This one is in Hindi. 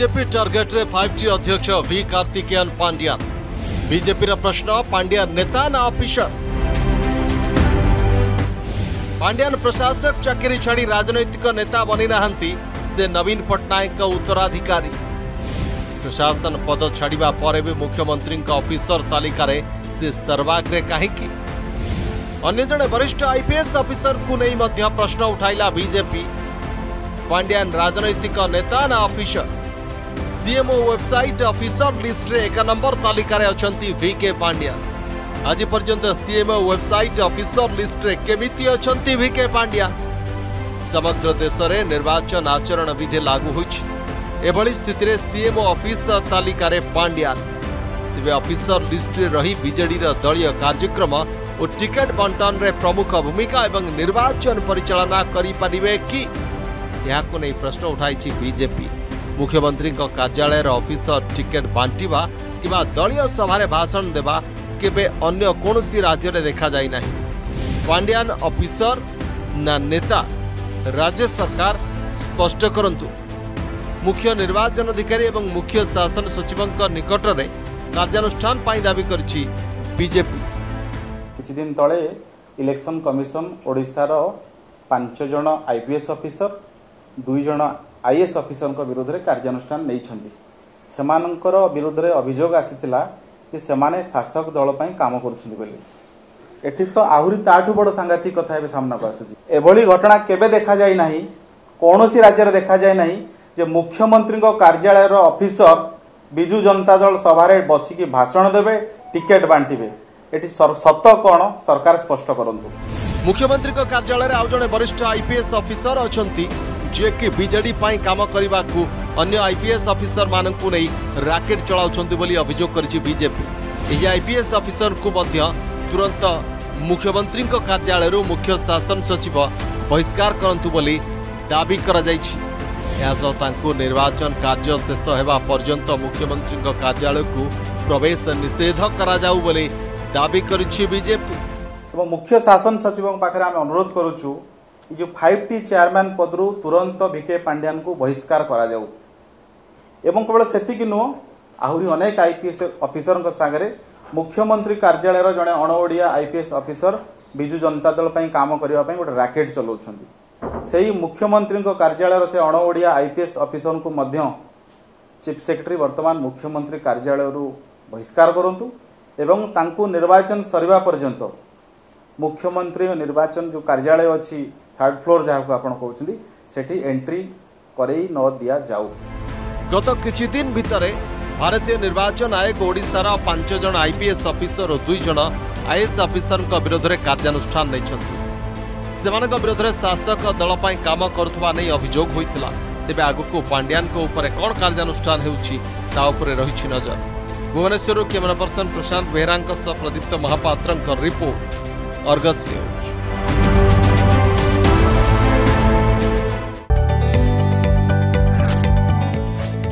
बीजेपी टार्गेट रे 5G अध्यक्ष वी कार्तिकेयन पांड्यान बीजेपी प्रश्न पांड्यान नेता ना ऑफिसर पांड्यान प्रशासक चक्री छड़ी राजनीतिक नेता बनि नहंती से नवीन पट्टनायक उत्तराधिकारी प्रशासन पद छाड़ा पर भी मुख्यमंत्री अफिसर तालिकार से सर्वाग्रे कहीं अंजे वरिष्ठ आईपीएस अफिसर को नहीं प्रश्न उठाला बीजेपी पांड्यान राजनैतिक नेता ना अफिसर ସିଏମ୍ଓ ୱେବସାଇଟ୍ ଅଫିସର ଲିଷ୍ଟରେ ଏକ ନମ୍ବର ତାଲିକାରେ ଅଛନ୍ତି ଭିକେ ପାଣ୍ଡ୍ୟା ଆଜି ପର୍ଯ୍ୟନ୍ତ ସିଏମ୍ଓ ୱେବସାଇଟ୍ ଅଫିସର ଲିଷ୍ଟରେ କେମିତି ଅଛନ୍ତି ଭିକେ ପାଣ୍ଡ୍ୟା ସମଗ୍ର ଦେଶରେ ନିର୍ବାଚନ ଆଚରଣ ବିଧି ଲାଗୁ ହୋଇଛି ଏଭଳି ସ୍ଥିତିରେ ସିଏମ୍ଓ ଅଫିସର ତାଲିକାରେ ପାଣ୍ଡ୍ୟା ତେବେ ଅଫିସର ଲିଷ୍ଟରେ ରହି ବିଜେଡିର ଦଳୀୟ କାର୍ଯ୍ୟକ୍ରମ ଓ ଟିକେଟ୍ ବଣ୍ଟନରେ ପ୍ରମୁଖ ଭୂମିକା ଏବଂ ନିର୍ବାଚନ ପରିଚାଳନା କରିପାରିବେ କି ଏହାକୁ ନେଇ ପ୍ରଶ୍ନ ଉଠାଇଛି ବିଜେପି ମୁଖ୍ୟମନ୍ତ୍ରୀଙ୍କ କାର୍ଯ୍ୟାଳୟର ଅଫିସର ଟିକେଟ୍ ବାଣ୍ଟିବା କିମ୍ବା ଦଳୀୟ ସଭାରେ ଭାଷଣ ଦେବା କେବେ ଅନ୍ୟ କୌଣସି ରାଜ୍ୟରେ ଦେଖାଯାଇ ନାହିଁ ପାଣ୍ଡିଆନ୍ ଅଫିସର ନା ନେତା ରାଜ୍ୟ ସରକାର ସ୍ପଷ୍ଟ କରନ୍ତୁ ମୁଖ୍ୟ ନିର୍ବାଚନାଧିକାରୀ ଏବଂ ମୁଖ୍ୟ ଶାସନ ସଚିବଙ୍କ ନିକଟରେ କାର୍ଯ୍ୟାନୁଷ୍ଠାନ ପାଇଁ ଦାବି କରିଛି ବିଜେପି କିଛିଦିନ ତଳେ ଇଲେକ୍ସନ କମିଶନ ଓଡ଼ିଶାର ପାଞ୍ଚ ଜଣ ଆଇପିଏସ୍ ଅଫିସର ଦୁଇ ଜଣ ଆଇଏଏସ୍ ଅଫିସରଙ୍କ ବିରୋଧରେ କାର୍ଯ୍ୟାନୁଷ୍ଠାନ ନେଇଛନ୍ତି ସେମାନଙ୍କର ବିରୁଦ୍ଧରେ ଅଭିଯୋଗ ଆସିଥିଲା ଯେ ସେମାନେ ଶାସକ ଦଳ ପାଇଁ କାମ କରୁଛନ୍ତି ବୋଲି ଏଠି ତ ଆହୁରି ତାଠୁ ବଡ଼ ସାଂଘାତିକ କଥା ଏବେ ସାମ୍ନାକୁ ଆସୁଛି ଏଭଳି ଘଟଣା କେବେ ଦେଖାଯାଇ ନାହିଁ କୌଣସି ରାଜ୍ୟରେ ଦେଖାଯାଇ ନାହିଁ ଯେ ମୁଖ୍ୟମନ୍ତ୍ରୀଙ୍କ କାର୍ଯ୍ୟାଳୟର ଅଫିସର ବିଜୁ ଜନତା ଦଳ ସଭାରେ ବସିକି ଭାଷଣ ଦେବେ ଟିକେଟ୍ ବାଣ୍ଟିବେ ଏଠି ସତ କ'ଣ ସରକାର ସ୍ପଷ୍ଟ କରନ୍ତୁ ମୁଖ୍ୟମନ୍ତ୍ରୀଙ୍କ କାର୍ଯ୍ୟାଳୟରେ ଆଉ ଜଣେ ବରିଷ୍ଠ ଆଇପିଏସ୍ ଅଫିସର ଅଛନ୍ତି ଯିଏକି ବିଜେଡି ପାଇଁ କାମ କରିବାକୁ ଅନ୍ୟ ଆଇପିଏସ୍ ଅଫିସରମାନଙ୍କୁ ନେଇ ରାକେଟ୍ ଚଳାଉଛନ୍ତି ବୋଲି ଅଭିଯୋଗ କରିଛି ବିଜେପି ଏହି ଆଇପିଏସ୍ ଅଫିସରଙ୍କୁ ମଧ୍ୟ ତୁରନ୍ତ ମୁଖ୍ୟମନ୍ତ୍ରୀଙ୍କ କାର୍ଯ୍ୟାଳୟରୁ ମୁଖ୍ୟ ଶାସନ ସଚିବ ବହିଷ୍କାର କରନ୍ତୁ ବୋଲି ଦାବି କରାଯାଇଛି ଏହାସହ ତାଙ୍କୁ ନିର୍ବାଚନ କାର୍ଯ୍ୟ ଶେଷ ହେବା ପର୍ଯ୍ୟନ୍ତ ମୁଖ୍ୟମନ୍ତ୍ରୀଙ୍କ କାର୍ଯ୍ୟାଳୟକୁ ପ୍ରବେଶ ନିଷେଧ କରାଯାଉ ବୋଲି ଦାବି କରିଛି ବିଜେପି ଏବଂ ମୁଖ୍ୟ ଶାସନ ସଚିବଙ୍କ ପାଖରେ ଆମେ ଅନୁରୋଧ କରୁଛୁ जो फाइव टी चेयरमैन पदर तुरंत भिके पांड्या को बहिष्कार केवल से नुह आहरी अनेक आईपीएस अफिसर सागर मुख्यमंत्री कार्यालय जन अणओिया आईपीएस अफिसर विजु जनता दल कम करने गोटे राकेट चलाउं से ही मुख्यमंत्री कार्यालय से अणओिया आईपीएस अफिसर को चीफ सेक्रेटरी बर्तमान मुख्यमंत्री कार्यालय बहिष्कार करूँ एवं निर्वाचन सरवा पर्यंत मुख्यमंत्री निर्वाचन जो कार्यालय अच्छी थर्ड फ्लोर जहाँ आप कहते सेठी एंट्री करई न दिया गत किछि दिन भितरे भारतीय निर्वाचन आयोग ओडिसार पांच जन आईपीएस अफिसर और दुई जन आईएस अफिसर विरोध में कार्यानुषान नहीं विरोध में शासक दल पर काम करुवा नहीं अभोग होता तेज आगक पांड्या कौन कार्यानुषान रही नजर Bhubaneswar camera person Prashant Behera Pradipta Mohapatra report Argus news